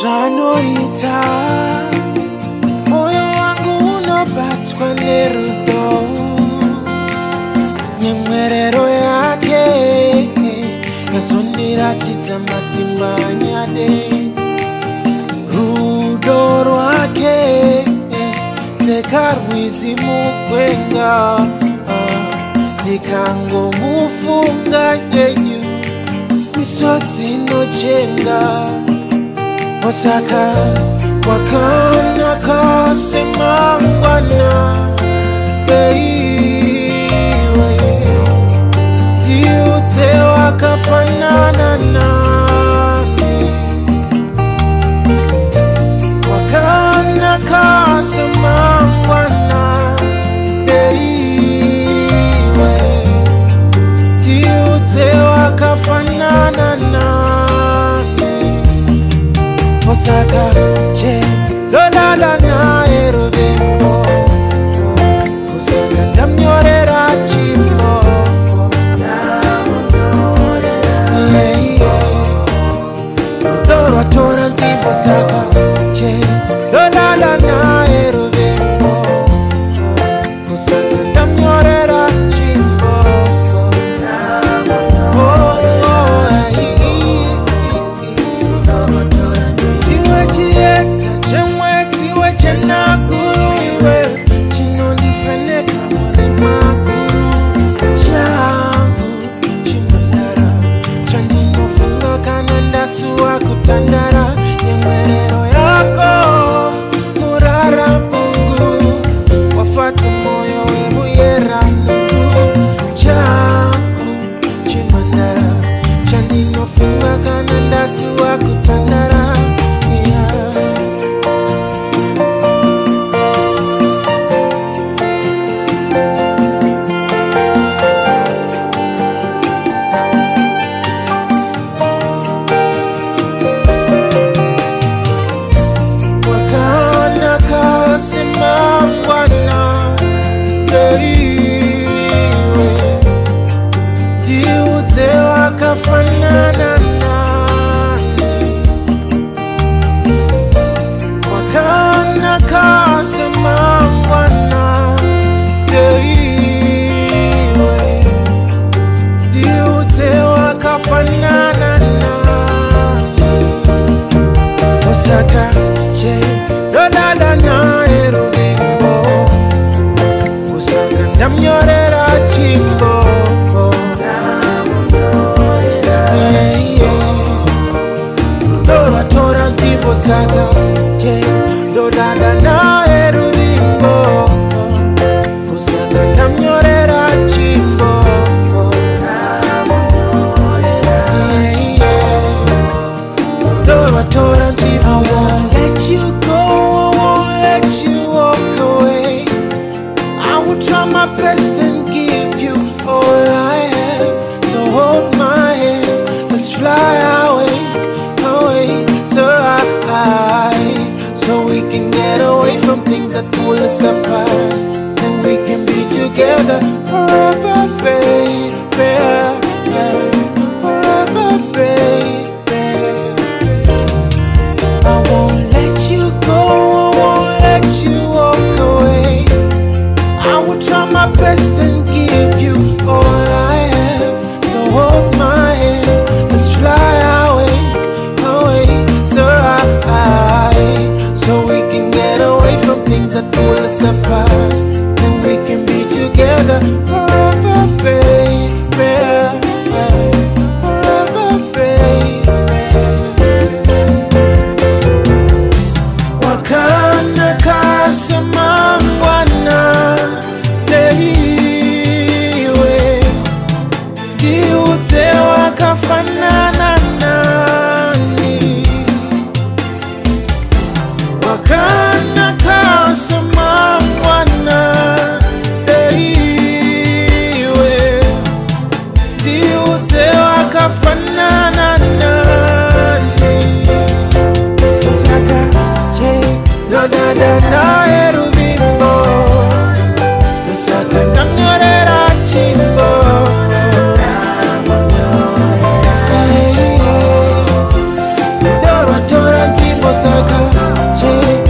vita, moyo wangu unobatwa nerudo, nyemwerero yake yazondiratidza masimba anyade, rudo rwake sekarwizi mugwenga, ndikangomufunga yeyu misodzi inochenga osaka wakanaka semangwana beiwe. Ndiudze wakafanana nane wakanaka semangwana beiwe. Ndiudze wakafanana osaka je yesu akutandara nyemwerero wakafanana nani osaka best and give you all I have. So hold my hand, let's fly away, away, so high, so we can get away from things that pull us apart. And we can be together forever, baby. Try my best and give 街